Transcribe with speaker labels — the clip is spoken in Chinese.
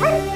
Speaker 1: は